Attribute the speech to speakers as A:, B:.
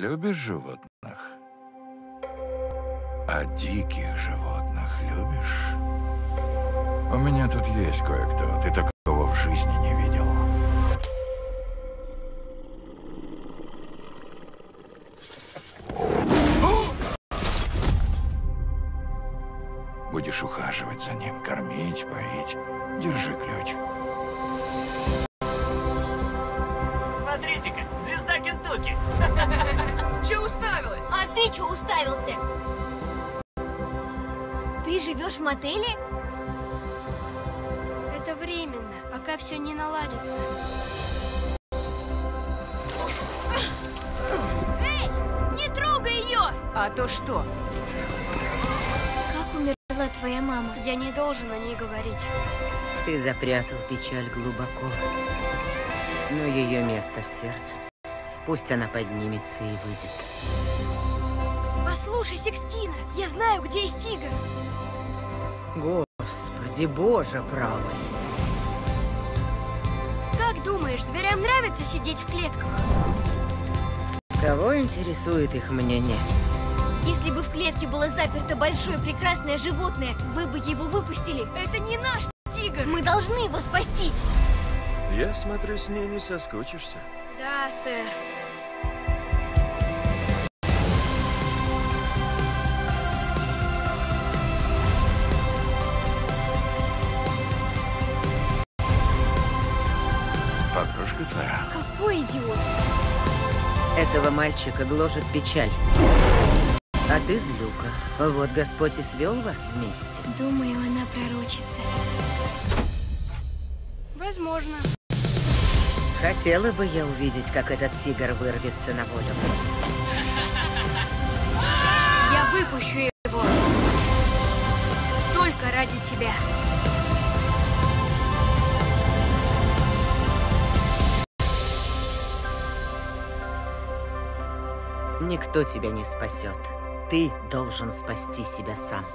A: Любишь животных? А диких животных любишь? У меня тут есть кое-кто. Ты такого в жизни не видел. Будешь ухаживать за ним, кормить, поить. Держи ключ.
B: Смотрите-ка, звезда Кентукки.
C: Че уставилась?
D: А ты чё уставился? Ты живешь в мотеле?
E: Это временно, пока все не наладится.
D: Эй, не трогай ее!
C: А то что?
D: Как умерла твоя мама?
E: Я не должен о ней говорить.
F: Ты запрятал печаль глубоко, но ее место в сердце. Пусть она поднимется и выйдет.
E: Послушай, Секстина, я знаю, где есть тигр.
F: Господи, Боже правый.
E: Как думаешь, зверям нравится сидеть в клетках?
F: Кого интересует их мнение?
D: Если бы в клетке было заперто большое прекрасное животное, вы бы его выпустили.
E: Это не наш тигр.
D: Мы должны его спасти.
G: Я смотрю, с ней не соскучишься.
E: Да, сэр.
A: Подружка твоя.
D: Какой идиот!
F: Этого мальчика гложет печаль. А ты злюка. Вот Господь и свел вас вместе.
D: Думаю, она пророчится.
E: Возможно.
F: Хотела бы я увидеть, как этот тигр вырвется на волю.
E: Я выпущу его. Только ради тебя.
F: Никто тебя не спасет. Ты должен спасти себя сам.